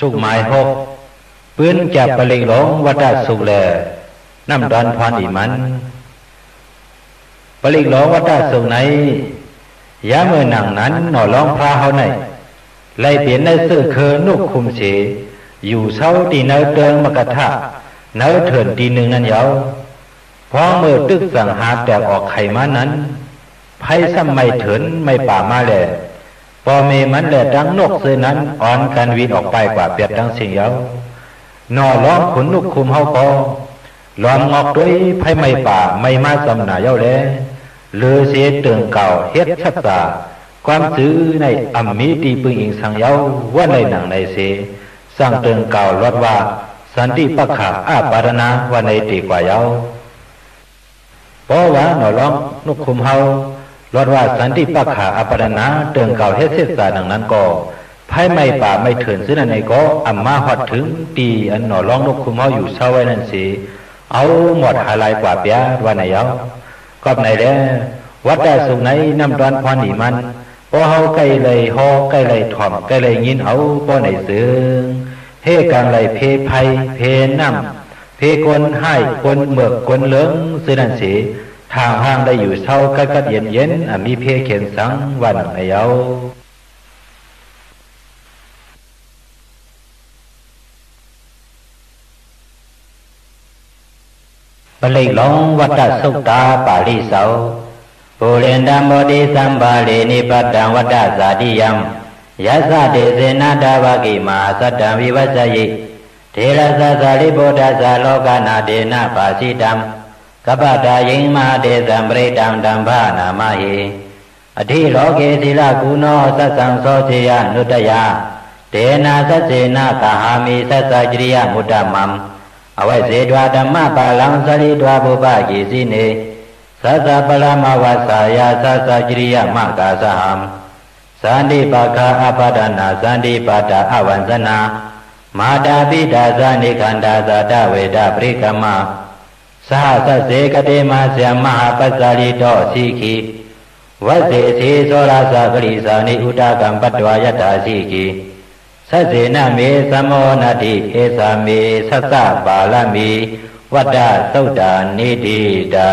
สุขหมายหกปืนจับปลิงหลงวัดสุขแลน้ำดอนพรอีมันปลิงหลงวัดสุขไหนยาเมื่อหนังนั้นหน่อร้องพระเฮาไหนไล่เปลี่ยนในสื่อเคอนุกคุมเสอยู่เช้าตีเนเติงมกะทะเนเถินตีหนึ่งนั้นเยาพอเมื่อตึกสังหาแตกออกไข่มานั้นไพ่ซ้ำไม่เถินไม่ป่ามาแล พอเมมันแหละดังนกเสือนั้นอ่อนกันวินออกไปกว่าเปียดดังเสียงเยานอล้อมขนนกคุมเฮาก็ล้อมงอกด้วยไพ่ไม่ป่าไม่มาสำนาเย้าแลเลือเสียเตืองเก่าเฮ็ดชัดตาความซื้อในอัมมีตีปึงอิงสังเย้าว่าในหนังในเสสร้างเตืองเก่าลดว่า สันติปักขาอาปารณาว่าในตีกว่าเย้าเพราะว่าหนอร้องนุกคุมเฮา รอดว่าสันติปักขาอปรณาเตืองเก่าเฮ็ดเสษสาดังนั้นก็ไพ่ไม่ป่าไม่เถินซึ่งในก็อัมมาหอดถึงตีอันหนอร้องนกคุมเฮาอยู่เช้าไว้นั่นสิเอาหมดหาลายกว่าเปียว่าไหนเย้าก็ไหนแล้ววัดได้สุงไหนน้ำดอนพรนีมันพอเฮาใกล้เลยฮอใกล้เลยถ่อมใกล้เลยยินเอาบ่ไหนซึงเฮกังเลยเพไพเพน้ำเพกนให้กนเมือกกนเหลืองสินั่นสิ ทางห้างได้อยู่เช้ากัดกัดเย็นเย็นมีเพเขียนสังวันไอเอาปลิหลงวัตสุตตาปาริเสาปุเรนดามโมติสัมบาลีนิปัตตังวัตสาติยมยะสเตเสนาดาวกิมาสัตตံวิวัส ကပ္ပတာယိမတေသံပရိတံဓမ္မနာမဟိအထိရောကေသီလကုနောသတ်သံသောစေယနုတယဒေနာသစေနာသဟာမိသစ္စကြရိယမုတ္တမံအဝိဇေတဝဓမ္မပါလံသရိတဝဘုပ္ပယေစီနေသစ္စပရမဝသယသစ္စကြရိယမကာသဟံဇန္တိပါခာအပါဒနာဇန္တိပါတာအဝန္ဇနာမာတာပိတာဇနိခန္ဓာဇာတဝေဒပရိကမ သာသစေကတိမဇမဟာပစ္စရိတောစီခိဝတ်စေအသေးသောရသပရိသာနိဥဒကံပတ္တဝယတ္တာစီခိသစ္စေနမေသမောနတိဧသမေသသပါလမိဝတ္တသုတ်တာနေတိတာ